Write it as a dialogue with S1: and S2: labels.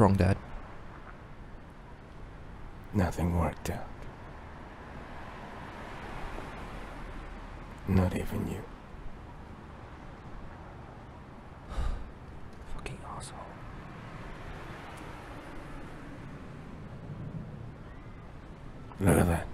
S1: wrong, Dad?
S2: Nothing worked out. Not even you.
S1: Fucking asshole.
S2: Look at that.